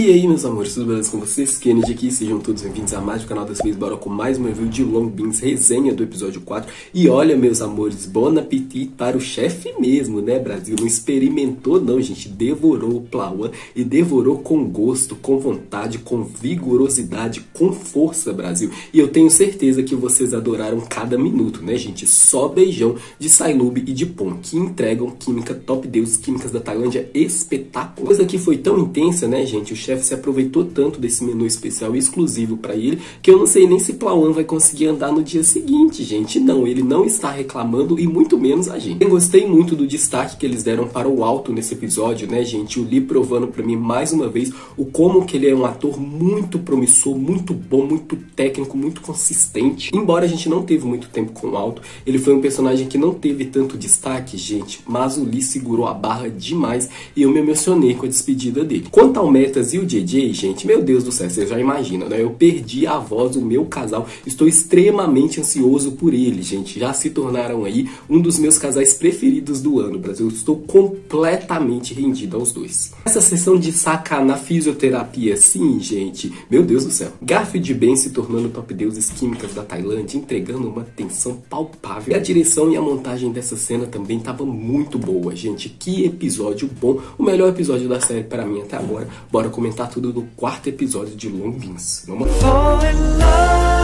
E aí, meus amores, tudo beleza com vocês? Kennedy aqui, sejam todos bem-vindos a mais um canal das Vez Bora com mais um review de Long Beans, resenha do episódio 4. E olha, meus amores, bon appetit para o chefe mesmo, né, Brasil? Não experimentou não, gente, devorou o Plauan e devorou com gosto, com vontade, com vigorosidade, com força, Brasil. E eu tenho certeza que vocês adoraram cada minuto, né, gente? Só beijão de Sailub e de Pon, que entregam química top deus, químicas da Tailândia espetacular. Coisa que foi tão intensa, né, gente? O chefe se aproveitou tanto desse menu especial exclusivo para ele que eu não sei nem se Plauan vai conseguir andar no dia seguinte, gente. Não, ele não está reclamando e muito menos a gente. Eu gostei muito do destaque que eles deram para o alto nesse episódio, né, gente? O Lee provando para mim mais uma vez o como que ele é um ator muito promissor, muito bom, muito técnico, muito consistente. Embora a gente não teve muito tempo com o alto, ele foi um personagem que não teve tanto destaque, gente, mas o Lee segurou a barra demais e eu me emocionei com a despedida dele. Quanto ao Metas e o JJ, gente, meu Deus do céu, vocês já imaginam, né? Eu perdi a voz do meu casal. Estou extremamente ansioso por ele, gente. Já se tornaram aí um dos meus casais preferidos do ano, Brasil. Estou completamente rendido aos dois. Essa sessão de saca na fisioterapia, sim, gente. Meu Deus do céu. Garfield Ben se tornando top deuses químicas da Tailândia, entregando uma tensão palpável. E a direção e a montagem dessa cena também estava muito boa, gente. Que episódio bom. O melhor episódio da série para mim até agora. Bora comentar tudo no quarto episódio de Long Beans. Vamos lá.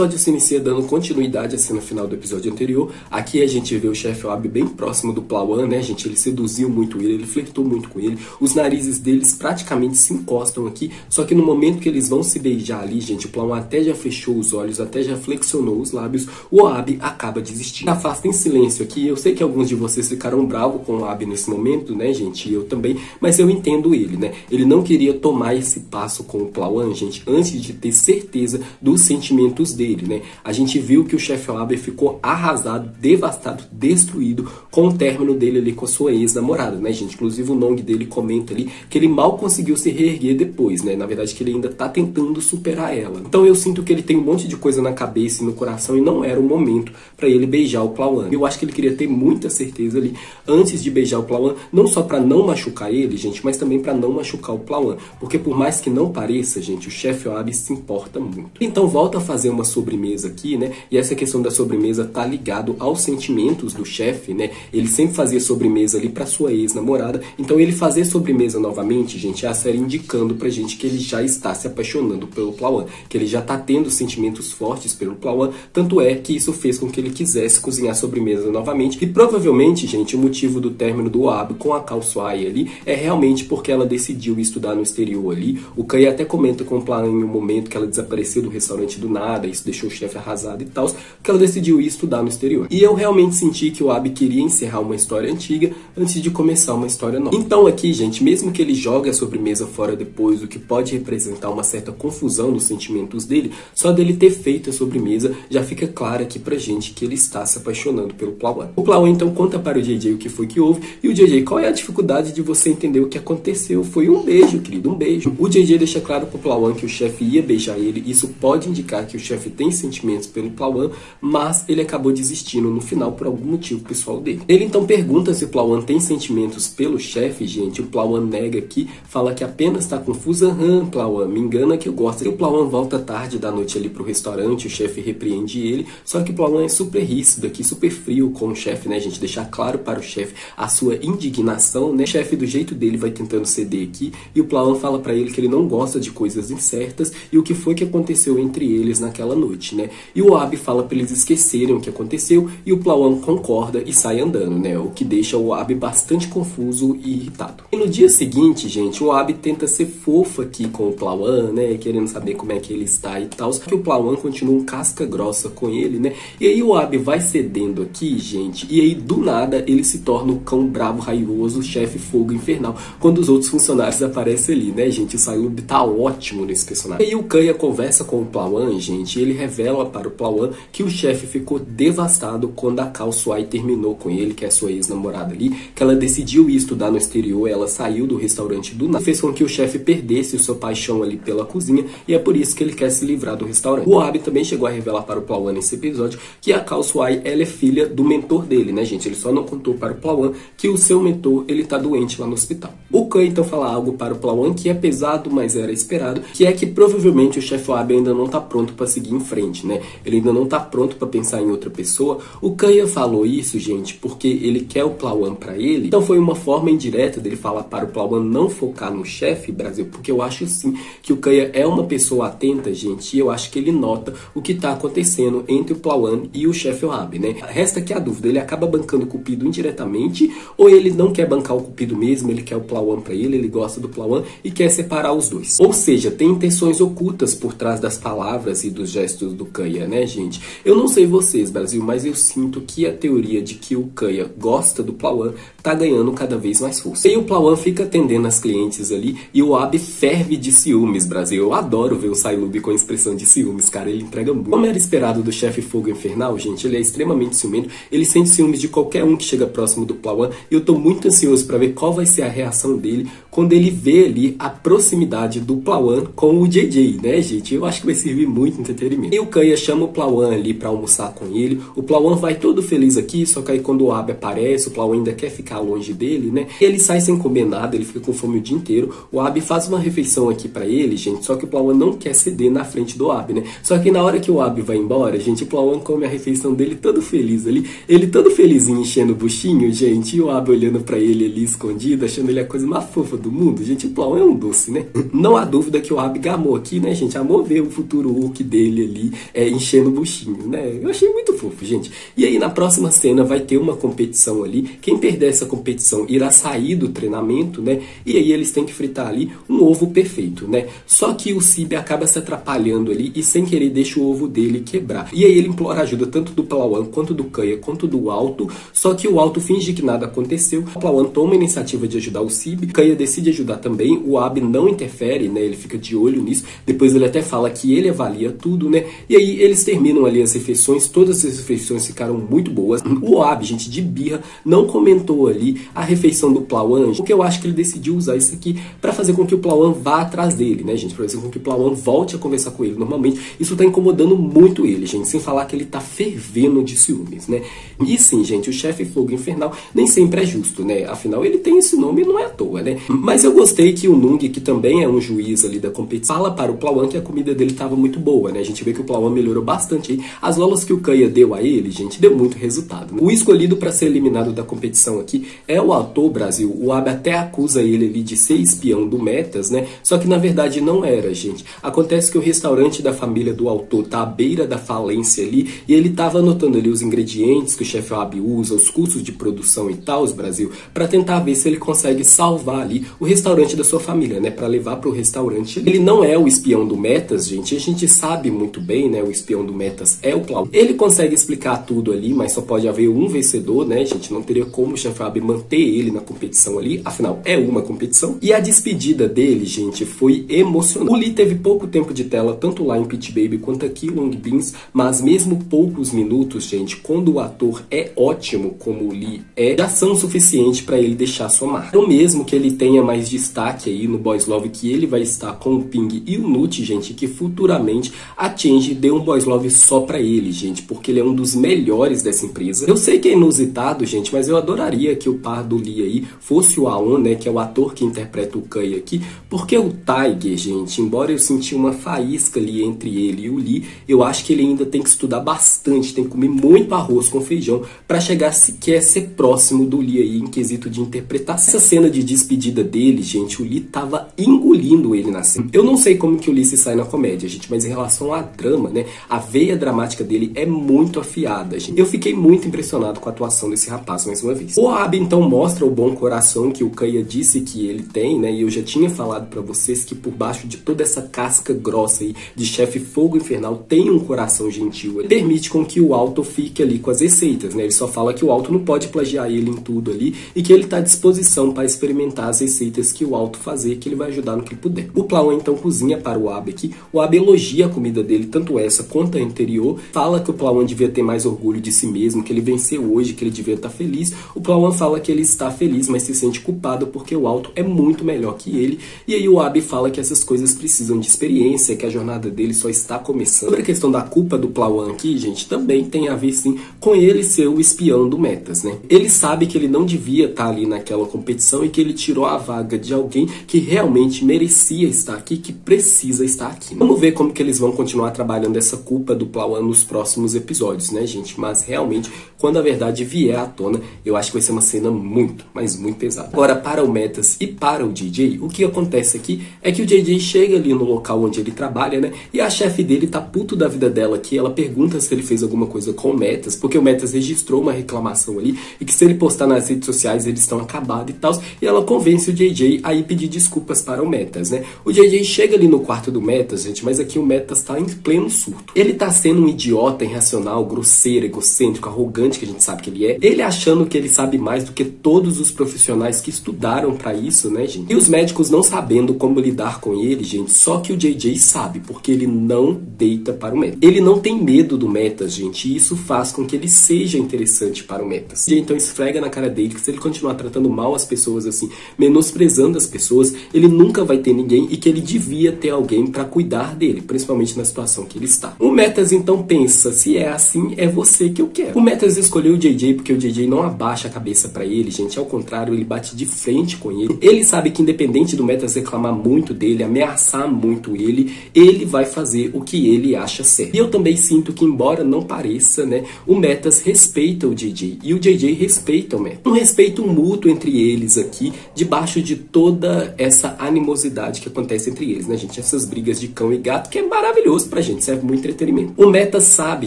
Episódio se inicia dando continuidade à cena final do episódio anterior. Aqui a gente vê o chefe Oab bem próximo do Plauan, né, gente? Ele seduziu muito ele, ele flertou muito com ele. Os narizes deles praticamente se encostam aqui. Só que no momento que eles vão se beijar ali, gente, o Plauan até já fechou os olhos, até já flexionou os lábios. O Oab acaba desistindo. Afasta em silêncio aqui. Eu sei que alguns de vocês ficaram bravos com o Oab nesse momento, né, gente? Eu também. Mas eu entendo ele, né? Ele não queria tomar esse passo com o Plauan, gente, antes de ter certeza dos sentimentos dele, né? A gente viu que o chefe Laber ficou arrasado, devastado, destruído com o término dele ali com a sua ex-namorada, né, gente? Inclusive o Nong dele comenta ali que ele mal conseguiu se reerguer depois, né? Na verdade que ele ainda tá tentando superar ela. Então eu sinto que ele tem um monte de coisa na cabeça e no coração e não era o momento para ele beijar o Plauan. Eu acho que ele queria ter muita certeza ali antes de beijar o Plauan, não só para não machucar ele, gente, mas também para não machucar o Plauan, porque por mais que não pareça, gente, o chefe Oab se importa muito. Então volta a fazer uma sobremesa aqui, né? E essa questão da sobremesa tá ligado aos sentimentos do chefe, né? Ele sempre fazia sobremesa ali para sua ex-namorada. Então ele fazer sobremesa novamente, gente, é a série indicando pra gente que ele já está se apaixonando pelo Plauan, que ele já tá tendo sentimentos fortes pelo Plauan, tanto é que isso fez com que ele quisesse cozinhar sobremesa novamente. E provavelmente, gente, o motivo do término do Ab com a Kalsuai ali é realmente porque ela decidiu estudar no exterior ali. O Kai até comenta com o Plauan em um momento que ela desapareceu do restaurante do nada, isso deixou o chefe arrasado e tal, que ela decidiu ir estudar no exterior. E eu realmente senti que o Ab queria encerrar uma história antiga antes de começar uma história nova. Então aqui, gente, mesmo que ele jogue a sobremesa fora depois, o que pode representar uma certa confusão nos sentimentos dele, só dele ter feito a sobremesa já fica claro aqui pra gente que ele está se apaixonando pelo Plauan. O Plauan então conta para o JJ o que foi que houve e o JJ, qual é a dificuldade de você entender o que aconteceu? Foi um beijo, querido, um beijo. O JJ deixa claro pro Plauan que o chefe ia beijar ele, isso pode indicar que o chefe tem sentimentos pelo Plauan, mas ele acabou desistindo no final por algum motivo pessoal dele. Ele então pergunta se o Plauan tem sentimentos pelo chefe, gente. O Plauan nega aqui, fala que apenas tá confusa. Aham, Plauan, me engana que eu gosto. E o Plauan volta tarde da noite ali pro restaurante, o chefe repreende ele, só que o Plauan é super rícido aqui, super frio com o chefe, né, gente? Deixar claro para o chefe a sua indignação, né? O chefe, do jeito dele, vai tentando ceder aqui, e o Plauan fala para ele que ele não gosta de coisas incertas e o que foi que aconteceu entre eles naquela noite, né? E o Ab fala para eles esquecerem o que aconteceu e o Plauan concorda e sai andando, né? O que deixa o Ab bastante confuso e irritado. E no dia seguinte, gente, o Ab tenta ser fofo aqui com o Plauan, né? Querendo saber como é que ele está e tal. Só que o Plauan continua um casca grossa com ele, né? E aí o Ab vai cedendo aqui, gente. E aí do nada ele se torna o cão bravo, raivoso, chefe fogo infernal. Quando os outros funcionários aparecem ali, né, gente? O Sayub tá ótimo nesse personagem. E aí o Kanha conversa com o Plauan, gente. Ele ele revela para o Plauan que o chefe ficou devastado quando a Kao Suai terminou com ele, que é sua ex-namorada ali, que ela decidiu ir estudar no exterior, ela saiu do restaurante do nada, fez com que o chefe perdesse sua paixão ali pela cozinha, e é por isso que ele quer se livrar do restaurante. O Abi também chegou a revelar para o Plauan nesse episódio que a Kao Suai, ela é filha do mentor dele, né, gente? Ele só não contou para o Plauan que o seu mentor, ele tá doente lá no hospital. O Khan então fala algo para o Plauan que é pesado, mas era esperado, que é que provavelmente o chefe Abi ainda não tá pronto para seguir frente, né? Ele ainda não tá pronto para pensar em outra pessoa. O Kanye falou isso, gente, porque ele quer o Plauan para ele. Então foi uma forma indireta dele falar para o Plauan não focar no chefe Brasil, porque eu acho sim que o Kanye é uma pessoa atenta, gente, e eu acho que ele nota o que tá acontecendo entre o Plauan e o chefe Abi, né? Resta que a dúvida, ele acaba bancando o Cupido indiretamente ou ele não quer bancar o Cupido mesmo, ele quer o Plauan para ele, ele gosta do Plauan e quer separar os dois. Ou seja, tem intenções ocultas por trás das palavras e dos gestos do Kanye, né, gente? Eu não sei vocês, Brasil, mas eu sinto que a teoria de que o Kanye gosta do Plauan tá ganhando cada vez mais força. E o Plauan fica atendendo as clientes ali e o Ab ferve de ciúmes, Brasil. Eu adoro ver o Sailub com expressão de ciúmes, cara, ele entrega muito. Como era esperado do chefe Fogo Infernal, gente, ele é extremamente ciumento, ele sente ciúmes de qualquer um que chega próximo do Plauan e eu tô muito ansioso para ver qual vai ser a reação dele quando ele vê ali a proximidade do Plauan com o JJ, né, gente? Eu acho que vai servir muito entretenimento. E o Kaya chama o Plauan ali para almoçar com ele. O Plauan vai todo feliz aqui, só que aí quando o Abe aparece, o Plauan ainda quer ficar longe dele, né? E ele sai sem comer nada, ele fica com fome o dia inteiro. O Abe faz uma refeição aqui para ele, gente, só que o Plauan não quer ceder na frente do Abe, né? Só que na hora que o Abe vai embora, gente, o Plauan come a refeição dele todo feliz ali. Ele todo felizinho enchendo o buchinho, gente, e o Abe olhando para ele ali escondido, achando ele a coisa mais fofa do mundo. Gente, o Plauan é um doce, né? Não há dúvida que o Abe gamou aqui, né, gente? Amou ver o futuro Hulk dele ali é, enchendo o buchinho, né? Eu achei muito fofo, gente. E aí na próxima cena vai ter uma competição ali. Quem perder essa competição irá sair do treinamento, né? E aí eles têm que fritar ali um ovo perfeito, né? Só que o Cib acaba se atrapalhando ali e sem querer deixa o ovo dele quebrar. E aí ele implora ajuda tanto do Plauan quanto do Kaya quanto do Alto. Só que o Alto finge que nada aconteceu. O Plauan toma a iniciativa de ajudar o Cib. Kaya decide ajudar também. O Ab não interfere, né? Ele fica de olho nisso. Depois ele até fala que ele avalia tudo, né? E aí eles terminam ali as refeições. Todas as refeições ficaram muito boas. O Ab, gente, de birra, não comentou ali a refeição do Plauan, porque eu acho que ele decidiu usar isso aqui para fazer com que o Plauan vá atrás dele, né, gente? Pra fazer com que o Plauan volte a conversar com ele normalmente. Isso tá incomodando muito ele, gente. Sem falar que ele tá fervendo de ciúmes, né? E sim, gente, o chefe Fogo Infernal nem sempre é justo, né? Afinal, ele tem esse nome e não é à toa, né? Mas eu gostei que o Nung, que também é um juiz ali da competição, fala para o Plauan que a comida dele tava muito boa, né? A gente vê que o Plauan melhorou bastante aí. As lolas que o Kaya deu a ele, gente, deu muito resultado. Né? O escolhido para ser eliminado da competição aqui é o ator Brasil. O Abe até acusa ele ali de ser espião do Metas, né? Só que na verdade não era, gente. Acontece que o restaurante da família do autor tá à beira da falência ali e ele tava anotando ali os ingredientes que o chefe Abe usa, os custos de produção e tal, Brasil, para tentar ver se ele consegue salvar ali o restaurante da sua família, né? Para levar para o restaurante. Ele não é o espião do Metas, gente. A gente sabe muito bem, né? O espião do Metas é o Cláudio. Ele consegue explicar tudo ali, mas só pode haver um vencedor, né, gente? Não teria como o chefe Abe manter ele na competição ali. Afinal, é uma competição. E a despedida dele, gente, foi emocionante. O Lee teve pouco tempo de tela, tanto lá em Pit Baby quanto aqui em Long Beans, mas mesmo poucos minutos, gente, quando o ator é ótimo, como o Lee é, já são suficiente para ele deixar sua marca. Então, mesmo que ele tenha mais destaque aí no Boys Love, que ele vai estar com o Ping e o Nut, gente, que futuramente a Change deu um Boys Love só para ele, gente, porque ele é um dos melhores dessa empresa. Eu sei que é inusitado, gente, mas eu adoraria que o par do Lee aí fosse o Aon, né, que é o ator que interpreta o Kai aqui, porque o Tiger, gente, embora eu senti uma faísca ali entre ele e o Lee, eu acho que ele ainda tem que estudar bastante, tem que comer muito arroz com feijão para chegar sequer ser próximo do Lee aí em quesito de interpretação. Essa cena de despedida dele, gente, o Lee tava engolindo ele na cena. Eu não sei como que o Lee se sai na comédia, gente, mas em relação a drama, né, a veia dramática dele é muito afiada, gente. Eu fiquei muito impressionado com a atuação desse rapaz mais uma vez. O Abe então mostra o bom coração que o Kaya disse que ele tem, né? E eu já tinha falado para vocês que por baixo de toda essa casca grossa aí de chefe fogo infernal tem um coração gentil. Ele permite com que o Alto fique ali com as receitas, né? Ele só fala que o Alto não pode plagiar ele em tudo ali e que ele tá à disposição para experimentar as receitas que o Alto fazer, que ele vai ajudar no que puder. O Plauan então cozinha para o Abe aqui. O Abe elogia a comida dele dele, tanto essa quanto a anterior, fala que o Plauan devia ter mais orgulho de si mesmo, que ele venceu hoje, que ele devia estar feliz. O Plauan fala que ele está feliz, mas se sente culpado porque o Alto é muito melhor que ele. E aí o Abi fala que essas coisas precisam de experiência, que a jornada dele só está começando. Sobre a questão da culpa do Plauan aqui, gente, também tem a ver sim com ele ser o espião do Metas, né? Ele sabe que ele não devia estar ali naquela competição e que ele tirou a vaga de alguém que realmente merecia estar aqui, que precisa estar aqui. Vamos ver como que eles vão continuar trabalhando essa culpa do Plauan nos próximos episódios, né, gente? Mas realmente, quando a verdade vier à tona, eu acho que vai ser uma cena muito, mas muito pesada. Agora, para o Metas e para o DJ, o que acontece aqui é que o JJ chega ali no local onde ele trabalha, né? E a chefe dele tá puto da vida dela que ela pergunta se ele fez alguma coisa com o Metas, porque o Metas registrou uma reclamação ali e que se ele postar nas redes sociais eles estão acabados e tal. E ela convence o JJ a ir pedir desculpas para o Metas, né? O JJ chega ali no quarto do Metas, gente, mas aqui o Metas tá em pleno surto. Ele tá sendo um idiota irracional, grosseiro, egocêntrico, arrogante, que a gente sabe que ele é. Ele achando que ele sabe mais do que todos os profissionais que estudaram para isso, né, gente? E os médicos não sabendo como lidar com ele, gente. Só que o JJ sabe, porque ele não deita para o Metas. Ele não tem medo do Metas, gente, e isso faz com que ele seja interessante para o Metas. E então esfrega na cara dele que se ele continuar tratando mal as pessoas assim, menosprezando as pessoas, ele nunca vai ter ninguém e que ele devia ter alguém para cuidar dele, principalmente na situação que ele está. O Metas então pensa, se é assim, é você que eu quero. O Metas escolheu o JJ porque o JJ não abaixa a cabeça para ele, gente, ao contrário, ele bate de frente com ele. Ele sabe que independente do Metas reclamar muito dele, ameaçar muito ele, ele vai fazer o que ele acha certo. E eu também sinto que embora não pareça, né, o Metas respeita o JJ e o JJ respeita o Metas. Um respeito mútuo entre eles aqui, debaixo de toda essa animosidade que acontece entre eles, né, gente? Essas brigas de cão e gato que é maravilhoso pra gente, serve muito entretenimento. O Metas sabe,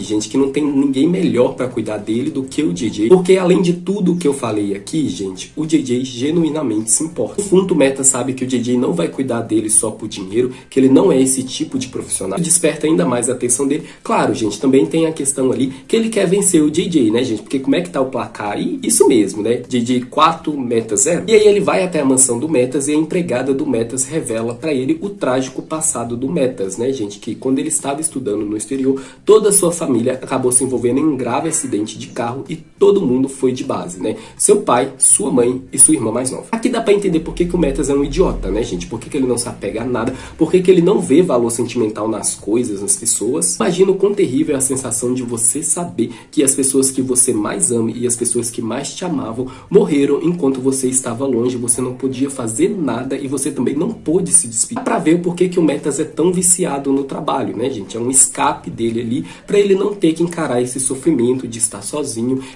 gente, que não tem ninguém melhor para cuidar dele do que o JJ, porque além de tudo que eu falei aqui, gente, o JJ genuinamente se importa. No fundo, o Metas sabe que o JJ não vai cuidar dele só por dinheiro, que ele não é esse tipo de profissional. Desperta ainda mais a atenção dele. Claro, gente, também tem a questão ali que ele quer vencer o JJ, né, gente? Porque como é que tá o placar aí? Isso mesmo, né? JJ 4, Metas 0. E aí ele vai até a mansão do Metas e a empregada do Metas revela para ele o trágico passado do Metas, né, gente? Que quando ele estava estudando no exterior, toda a sua família acabou se envolvendo em um grave acidente de carro e todo mundo foi de base, né? Seu pai, sua mãe e sua irmã mais nova. Aqui dá para entender por que, que o Metas é um idiota, né, gente? Por que, que ele não se apega a nada? Por que, que ele não vê valor sentimental nas coisas, nas pessoas? Imagina o quão terrível é a sensação de você saber que as pessoas que você mais ama e as pessoas que mais te amavam morreram enquanto você estava longe, você não podia fazer nada e você também não pôde se despedir. Dá pra ver por que, que o Metas é tão viciado no trabalho, né, gente? É um escape dele ali para ele não ter que encarar esse sofrimento de estar sozinho,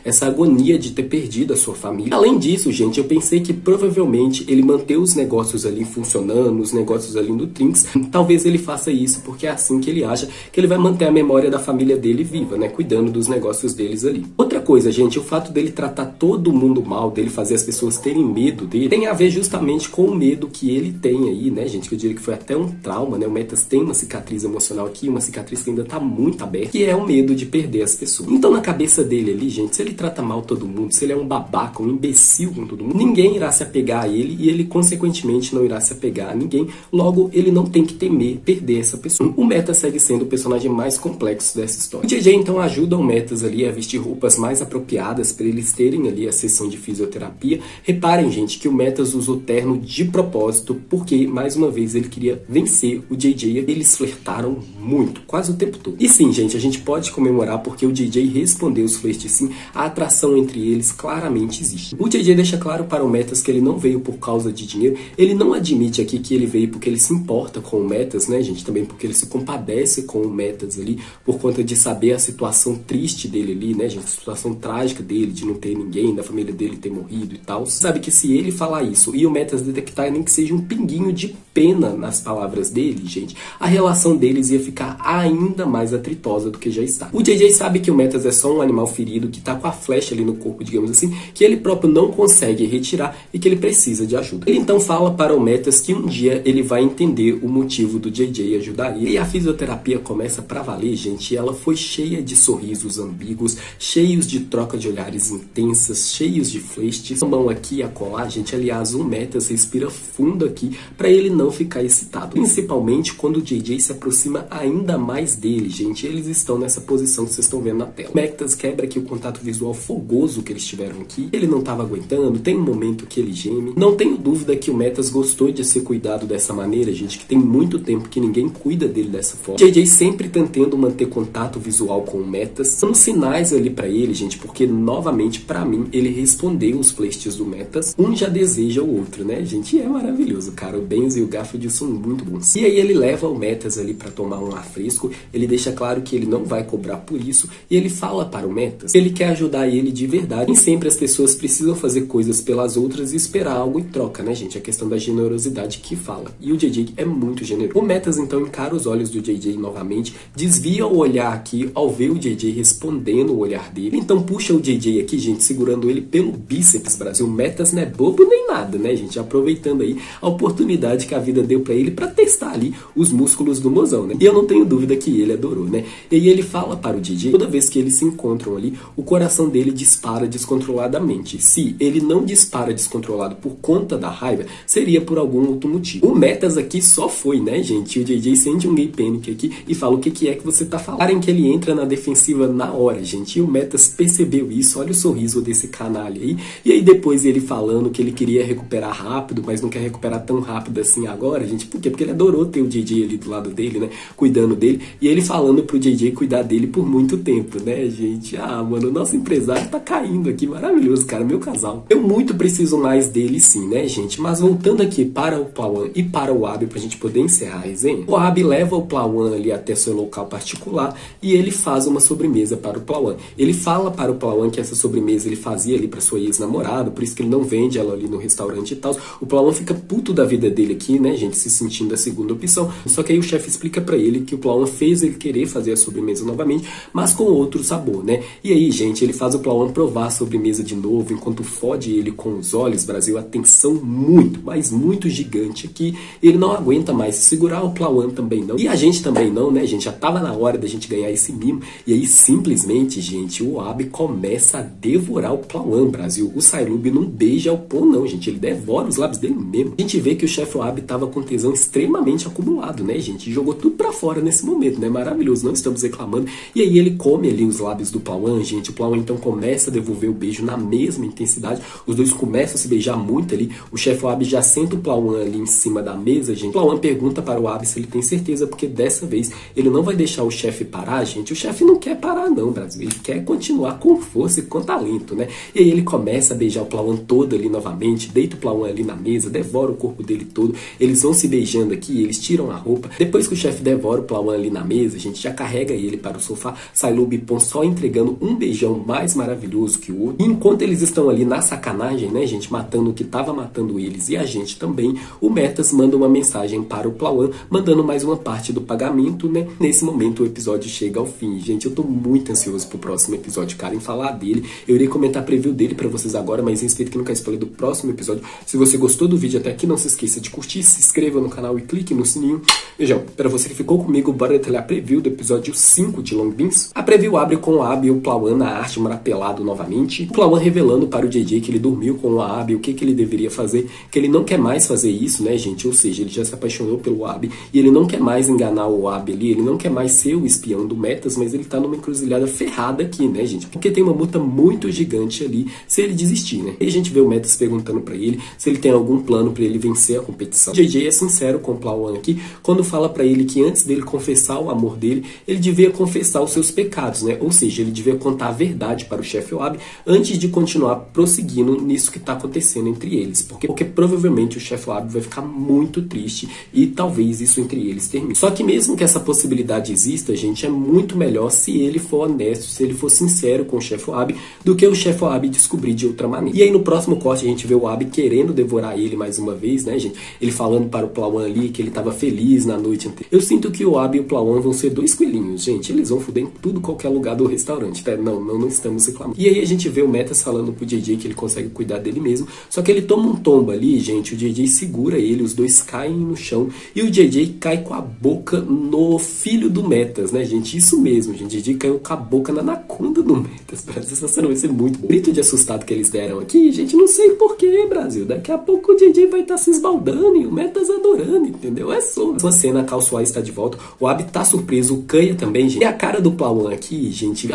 essa agonia de ter perdido a sua família. Além disso, gente, eu pensei que provavelmente ele manter os negócios ali funcionando, os negócios ali no Trinks, talvez ele faça isso porque é assim que ele acha que ele vai manter a memória da família dele viva, né, cuidando dos negócios deles ali. Outra coisa, gente, o fato dele tratar todo mundo mal, dele fazer as pessoas terem medo dele, tem a ver justamente com o medo que ele tem aí, né, gente, que eu diria que foi até um trauma, né, o Metas tem uma cicatriz emocional aqui, uma cicatriz que ainda tá muito aberta, que é o medo de perder as pessoas. Então, na cabeça dele ali, gente, se ele trata mal todo mundo, se ele é um babaca, um imbecil com todo mundo, ninguém irá se apegar a ele e ele, consequentemente, não irá se apegar a ninguém. Logo, ele não tem que temer perder essa pessoa. O Metas segue sendo o personagem mais complexo dessa história. O JJ, então, ajuda o Metas ali a vestir roupas mais apropriadas para eles terem ali a sessão de fisioterapia. Reparem, gente, que o Metas usou terno de propósito, porque, mais uma vez, ele queria vencer o JJ. Eles flertaram muito, quase o tempo todo. E sim, gente, a gente pode comemorar porque o JJ respondeu os flertes sim, a atração entre eles claramente existe. O JJ deixa claro para o Metas que ele não veio por causa de dinheiro, ele não admite aqui que ele veio porque ele se importa com o Metas, né, gente, também porque ele se compadece com o Metas ali, por conta de saber a situação triste dele ali, né, gente, a situação trágica dele, de não ter ninguém, da família dele ter morrido e tal. Sabe que se ele falar isso e o Metas detectar nem que seja um pinguinho de pena nas palavras dele, gente, a relação deles ia ficar ainda mais atritosa do que já está. O JJ sabe que o Metas é só um animal ferido que tá com a flecha ali no corpo, digamos assim, que ele próprio não consegue retirar e que ele precisa de ajuda. Ele então fala para o Metas que um dia ele vai entender o motivo do JJ ajudar ele. E a fisioterapia começa para valer, gente, ela foi cheia de sorrisos ambíguos, cheios de troca de olhares intensas, cheios de flashes. Mão aqui a colar, gente, aliás, o Metas respira fundo aqui para ele não ficar excitado, principalmente quando o JJ se aproxima ainda mais dele, gente. Eles estão nessa posição que vocês estão vendo na tela. O Metas quebra aqui o contato visual fogoso que eles tiveram aqui. Ele não estava aguentando, tem um momento que ele geme. Não tenho dúvida que o Metas gostou de ser cuidado dessa maneira, gente, que tem muito tempo que ninguém cuida dele dessa forma. JJ sempre tentando manter contato visual com o Metas. São sinais ali para ele, gente, porque novamente para mim ele respondeu os playlists do Metas. Um já deseja o outro, né, gente? E é maravilhoso, cara. O Benz e o Garfield são muito bons. E aí ele leva o Metas ali para tomar um ar fresco. Ele deixa claro que ele não vai cobrar por isso e ele fala para o Metas. Ele quer ajudar ele de verdade. Nem sempre as pessoas precisam fazer coisas pelas outras e esperar algo em troca, né, gente? A questão da generosidade que fala. E o JJ é muito generoso. O Metas então encara os olhos do JJ novamente, desvia o olhar aqui ao ver o JJ respondendo o olhar dele. Então puxa o JJ aqui, gente, segurando ele pelo bíceps, Brasil. O Metas não é bobo nem nada, né, gente? Aproveitando aí a oportunidade que a vida deu para ele para testar ali os músculos do mozão, né? E eu não tenho dúvida que ele adorou, né? E ele fala para o JJ, toda vez que eles se encontram ali, o coração dele dispara descontroladamente. Se ele não dispara descontrolado por conta da raiva, seria por algum outro motivo. O Metas aqui só foi, né, gente? O JJ sente um gay panic aqui e fala o que, que é que você tá falando. Em que ele entra na defensiva na hora, gente. E o Metas percebeu isso. Olha o sorriso desse canalha aí. E aí depois ele falando que ele queria recuperar rápido, mas não quer recuperar tão rápido assim agora, gente. Por quê? Porque ele adorou ter o JJ ali do lado dele, né? Cuidando dele. E ele falando pro JJ cuidar dele por muito tempo, né, gente? Ah, mano, o nosso empresário tá caindo aqui. Maravilhoso, cara. Meu casal. Eu muito preciso mais dele sim, né, gente? Mas voltando aqui para o Plauan e para o Abi, pra gente poder encerrar a resenha, o Abi leva o Plauan ali até seu local particular e ele faz uma sobremesa para o Plauan. Ele fala para o Plauan que essa sobremesa ele fazia ali para sua ex-namorada, por isso que ele não vende ela ali no restaurante e tal. O Plauan fica puto da vida dele aqui, né, gente, se sentindo a segunda opção. Só que aí o chefe explica para ele que o Plauan fez ele querer fazer a sobremesa novamente, mas com outro sabor, né? E aí, gente, ele faz o Plauan provar a sobremesa de novo, enquanto fode ele com os olhos, Brasil, atenção muito, mas muito gigante aqui. Ele não aguenta mais segurar o Plauan também não. E a gente também não, né, gente? Já tava na hora da gente ganhar esse mimo. E aí, simplesmente, gente, o Abe começa a devorar o Plauan, Brasil. O Sailub não beija o pão, não, gente. Ele devora os lábios dele mesmo. A gente vê que o chefe Abe tava com tesão extremamente acumulado, né, gente? Jogou tudo para fora nesse momento, né? Maravilhoso, não estamos reclamando. E aí ele come ali os lábios do Plauan, gente. O Plauan então começa a devolver o beijo na mesma intensidade. Os dois começam a se beijar muito ali. O chefe Ab já senta o Plauan ali em cima da mesa, gente. O Plauan pergunta para o Ab se ele tem certeza, porque dessa vez ele não vai deixar o chefe parar, gente. O chefe não quer parar, não, Brasil. Ele quer continuar com força e com talento, né? E aí ele começa a beijar o Plauan todo ali novamente, deita o Plauan ali na mesa, devora o corpo dele todo. Eles vão se beijando aqui, eles tiram a roupa. Depois que o chefe devora o Plauan ali na mesa, a gente já carrega ele para o sofá. Sai Lubipon só entregando um beijão mais maravilhoso que o outro. E enquanto eles estão ali na sacanagem, né, gente, matando o que estava matando eles e a gente também, o Metas manda uma mensagem para o Plauan, mandando mais uma parte do pagamento, né? Nesse momento o episódio chega ao fim. Gente, eu tô muito ansioso pro próximo episódio, cara, em falar dele. Eu irei comentar a preview dele para vocês agora, mas respeito que nunca spoiler do próximo episódio. Se você gostou do vídeo até aqui, não se esqueça de curtir, se inscreva no canal e clique no sininho. Beijão. Para você que ficou comigo, bora detalhar a preview do episódio 5 de Long Beans. A preview abre com o Abby e o Plauan na arte marapelado novamente. O Plauan revelando para o JJ que ele dormiu com o Abby, o que, que ele deveria fazer, que ele não quer mais fazer isso, né, gente? Ou seja, ele já se apaixonou pelo Abby e ele não quer mais enganar o Abby ali, ele não quer mais ser o espião do Metas, mas ele tá numa encruzilhada ferrada aqui, né, gente? Porque tem uma multa muito gigante ali se ele desistir, né? E a gente vê o Metas perguntando para ele se ele tem algum plano para ele vencer a competição. O JJ é sincero com o Plauan aqui quando fala para ele que antes dele confessar o amor dele, ele devia confessar os seus pecados, né? Ou seja, ele devia contar a verdade para o chefe Oab antes de continuar prosseguindo nisso que está acontecendo entre eles. Porque, porque provavelmente o chefe Oab vai ficar muito triste e talvez isso entre eles termine. Só que mesmo que essa possibilidade exista, gente, é muito melhor se ele for honesto, se ele for sincero com o chefe Oab, do que o chefe Oab descobrir de outra maneira. E aí no próximo corte a gente vê o Oab querendo devorar ele mais uma vez, né, gente? Ele falando para o Plauan ali que ele estava feliz na noite anterior. Eu sinto que o Oab e o Plauan vão ser dois coelhinhos, gente. Eles vão fuder em tudo qualquer lugar do restaurante, tá? Não, não, não estamos reclamando. E aí a gente vê o Metas falando pro JJ que ele consegue cuidar dele mesmo. Só que ele toma um tombo ali, gente. O JJ segura ele, os dois caem no chão. E o JJ cai com a boca no filho do Metas, né, gente? Isso mesmo, gente. O JJ caiu com a boca na anaconda do Metas. Essa cena vai ser muito bom. grito de assustado que eles deram aqui, gente, não sei porquê, Brasil. Daqui a pouco o JJ vai estar tá se esbaldando e o Metas adorando, entendeu? É só. Uma cena, a Cal Soares está de volta. O Abi tá surpreso, o Kanha também, gente. E a cara do Plauan aqui, gente,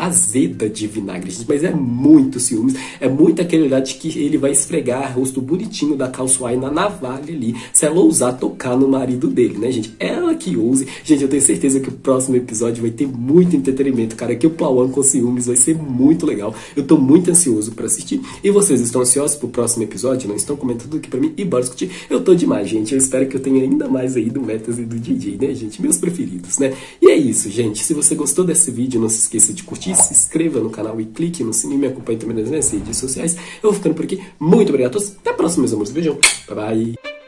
de vinagre, gente. Mas é muito ciúmes. É muito aquele olhar de que ele vai esfregar rosto bonitinho da Kalsuai na navalha ali. Se ela ousar tocar no marido dele, né, gente? Ela que ouse. Gente, eu tenho certeza que o próximo episódio vai ter muito entretenimento, cara. Que o Plauan com ciúmes vai ser muito legal. Eu tô muito ansioso para assistir. E vocês estão ansiosos pro próximo episódio? Não estão comentando aqui para mim? E bora discutir. Eu tô demais, gente. Eu espero que eu tenha ainda mais aí do Metas e do DJ, né, gente? Meus preferidos, né? E é isso, gente. Se você gostou desse vídeo, não se esqueça de curtir, se inscreva no canal e clique no sininho me acompanhe também nas minhas redes sociais. Eu vou ficando por aqui. Muito obrigado a todos. Até a próxima, meus amores. Beijão. Bye, bye.